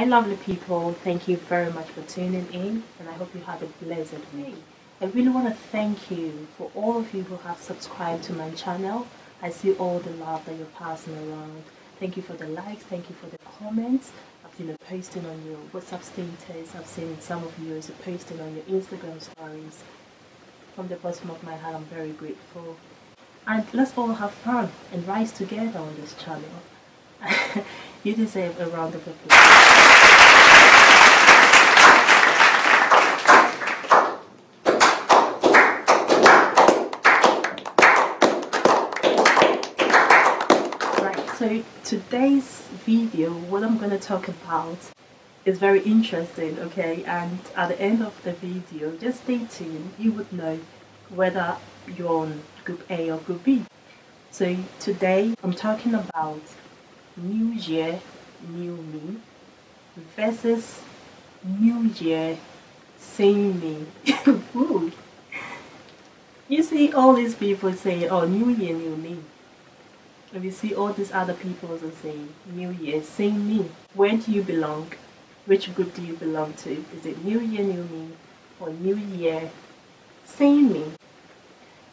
Hi, lovely people. Thank you very much for tuning in, and I hope you had a blessed week. I really want to thank you for all of you who have subscribed to my channel. I see all the love that you're passing around. Thank you for the likes. Thank you for the comments. I've seen you posting on your WhatsApp status. I've seen some of you are posting on your Instagram stories. From the bottom of my heart, I'm very grateful. And let's all have fun and rise together on this channel. you deserve a round of applause. Right, so today's video, what I'm going to talk about is very interesting, okay? And at the end of the video, just stay tuned. You would know whether you're on group A or group B. So today, I'm talking about New Year, New Me versus New Year, Same Me. You see all these people saying, oh, New Year, New Me. And you see all these other people also saying, New Year, same me. Where do you belong? Which group do you belong to? Is it New Year, New Me or New Year, same me?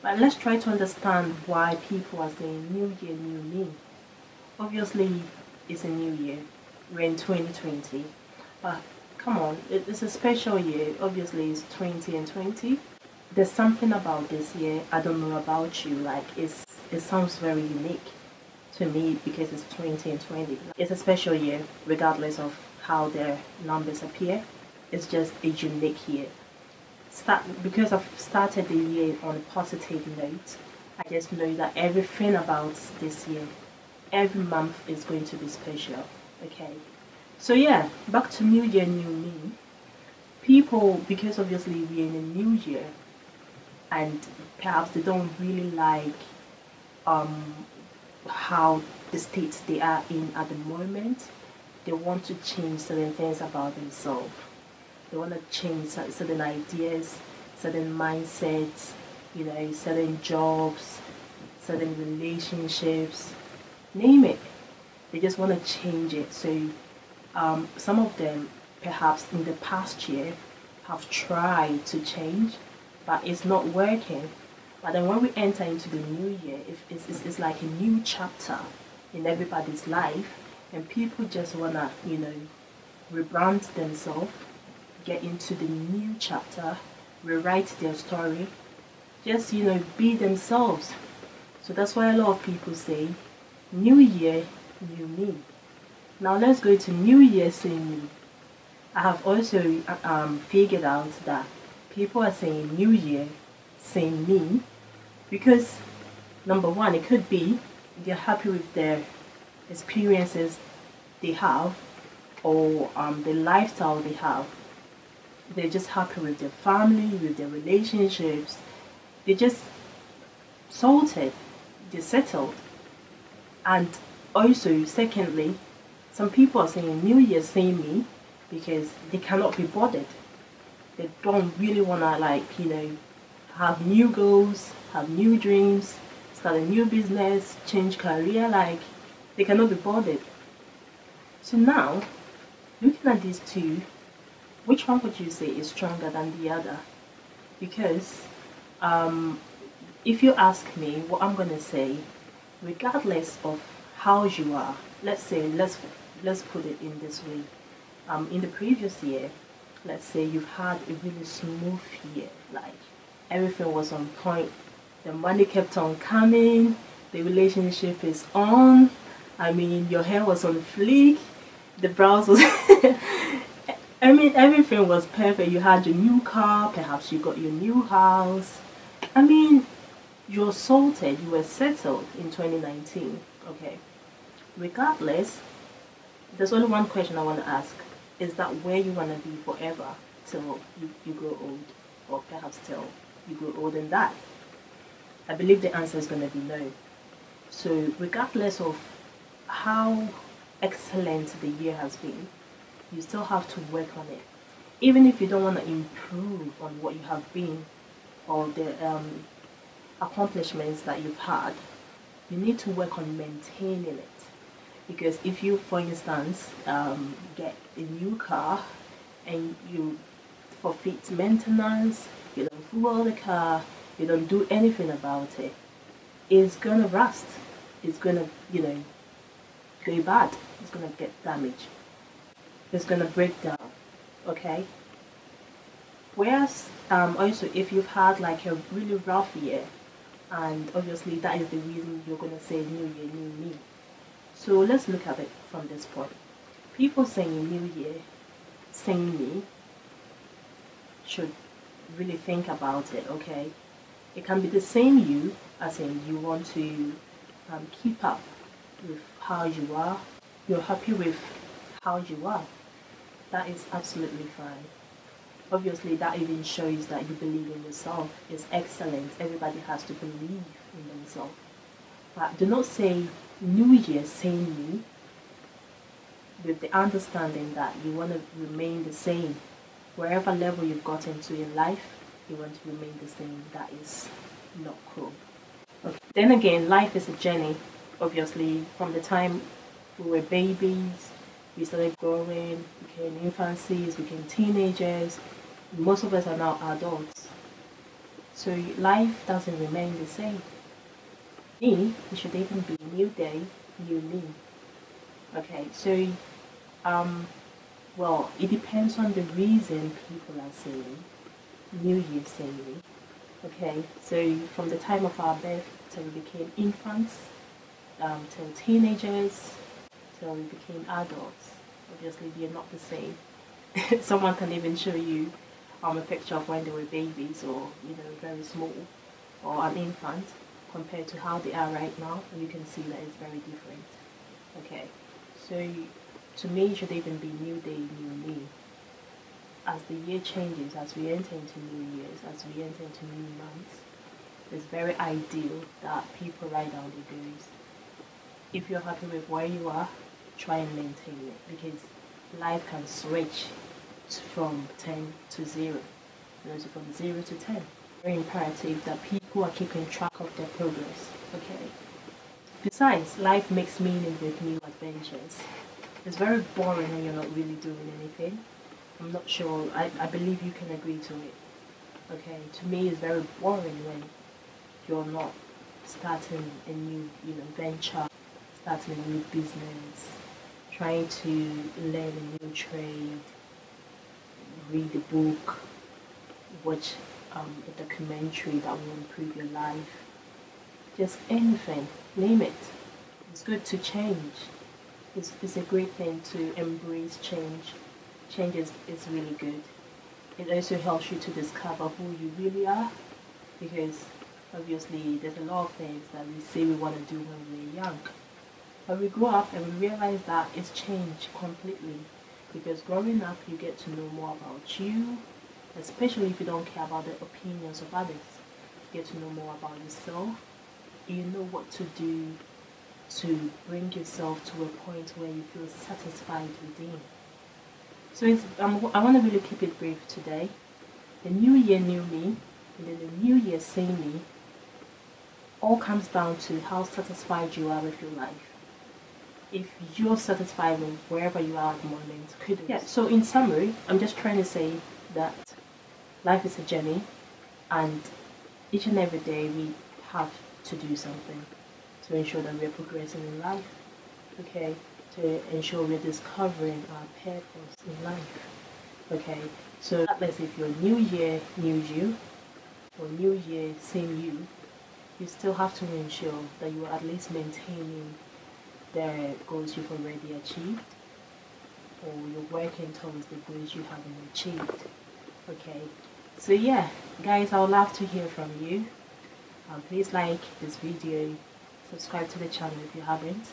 But let's try to understand why people are saying New Year, New Me. Obviously, it's a new year. We're in 2020. But come on, it's a special year. Obviously, it's 20 and 20. There's something about this year I don't know about you. Like, it's, it sounds very unique to me because it's 20 and 20. It's a special year, regardless of how their numbers appear. It's just a unique year. Start because I've started the year on a positive note. I just know that everything about this year, every month is going to be special. Okay. So yeah, back to New Year, New Me. People, because obviously we're in a new year, and perhaps they don't really like um, how the state they are in at the moment. They want to change certain things about themselves. They want to change certain ideas, certain mindsets, you know, certain jobs, certain relationships, name it. They just want to change it. So um, some of them, perhaps in the past year, have tried to change, but it's not working. But then when we enter into the new year, it's, it's, it's like a new chapter in everybody's life, and people just wanna, you know, rebrand themselves, get into the new chapter, rewrite their story, just you know, be themselves. So that's why a lot of people say, New Year, new me. Now let's go to New Year, same me. I have also um, figured out that people are saying New Year, same me, because number one, it could be they're happy with their experiences they have or um, the lifestyle they have. They're just happy with their family, with their relationships. They're just sorted, they're settled. And also, secondly, some people are saying New Year, same me, because they cannot be bothered. They don't really want to, like, you know, have new goals, have new dreams, start a new business, change career, like, they cannot be bothered. So now, looking at these two, which one would you say is stronger than the other? Because um, if you ask me, what I'm gonna say, regardless of how you are, let's say let's let's put it in this way. Um, in the previous year, let's say you've had a really smooth year, like everything was on point, the money kept on coming, the relationship is on. I mean, your hair was on fleek, the brows was. I mean, everything was perfect. You had your new car, perhaps you got your new house. I mean, you're sorted, you were settled in 2019. Okay. Regardless, there's only one question I want to ask is that where you want to be forever till you, you grow old, or perhaps till you grow old and die? I believe the answer is going to be no. So, regardless of how excellent the year has been, you still have to work on it. Even if you don't want to improve on what you have been or the um, accomplishments that you've had, you need to work on maintaining it. because if you for instance um, get a new car and you forfeit maintenance you don't fuel the car you don't do anything about it it's gonna rust. It's gonna you know go bad. It's gonna get damaged. It's gonna break down okay? Whereas um, also if you've had like a really rough year and obviously that is the reason you're gonna say new year new me. So let's look at it from this point. People saying new year same me should really think about it okay? It can be the same you as in you want to um, keep up with how you are. You're happy with how you are. That is absolutely fine obviously that even shows that you believe in yourself. Is excellent. Everybody has to believe in themselves. But do not say new year same me with the understanding that you want to remain the same. Wherever level you've gotten to in life you want to remain the same. That is not cool. Okay. then again life is a journey. Obviously from the time we were babies we started growing. Became infancies. Became teenagers most of us are now adults. So life doesn't remain the same. Me, it should even be a new day, new me. Okay, so um well it depends on the reason people are saying New Year saying. Okay, so from the time of our birth till we became infants, um, till teenagers, till we became adults. Obviously, they are not the same. Someone can even show you um, a picture of when they were babies or you know very small or an infant compared to how they are right now. And you can see that it's very different. Okay. So to me it should even be new day new me. As the year changes as we enter into new years as we enter into new months it's very ideal that people write down their goals. If you're happy with where you are try and maintain it because life can switch from 10 to 0. You so from 0 to 10. Very imperative that people are keeping track of their progress. Okay. Besides, life makes meaning with new adventures. It's very boring when you're not really doing anything. I'm not sure. I, I believe you can agree to it. Okay. To me, it's very boring when you're not starting a new, you know, venture, starting a new business, trying to learn a new trade, read a book, watch um, a documentary that will improve your life, just anything, name it. It's good to change. It's, it's a great thing to embrace change. Change is, is really good. It also helps you to discover who you really are because obviously there's a lot of things that we say we want to do when we're young. But we grow up and we realize that it's changed completely because growing up you get to know more about you especially if you don't care about the opinions of others. You get to know more about yourself. You know what to do to bring yourself to a point where you feel satisfied within. So I want to really keep it brief today. The new year new me and then the new year same me all comes down to how satisfied you are with your life if you're satisfied with wherever you are at the moment, could yeah. So in summary, I'm just trying to say that life is a journey, and each and every day we have to do something to ensure that we're progressing in life. Okay, to ensure we're discovering our purpose in life. Okay, so say if you're new year, new you, or new year, same you, you still have to ensure that you are at least maintaining the goals you've already achieved or you're working towards the goals you haven't achieved okay? So yeah guys I would love to hear from you. Um, please like this video subscribe to the channel if you haven't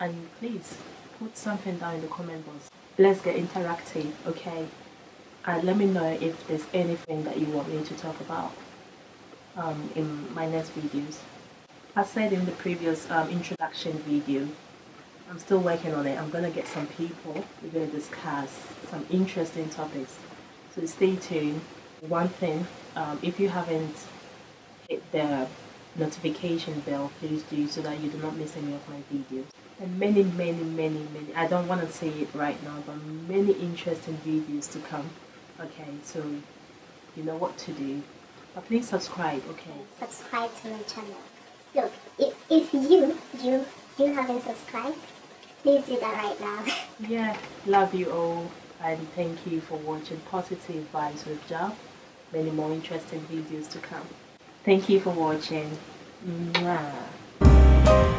and please put something down in the comment box. Let's get interactive okay? And let me know if there's anything that you want me to talk about um, in my next videos as said in the previous um, introduction video, I'm still working on it. I'm going to get some people. We're going to discuss some interesting topics. So stay tuned. One thing, um, if you haven't hit the notification bell, please do so that you do not miss any of my videos. And many, many, many, many, I don't want to say it right now, but many interesting videos to come. Okay, so you know what to do. But please subscribe, okay? Subscribe to my channel. Look, if, if you, you, you haven't subscribed, please do that right now. Yeah, love you all and thank you for watching Positive Vibez with JAB. Many more interesting videos to come. Thank you for watching. Mwah.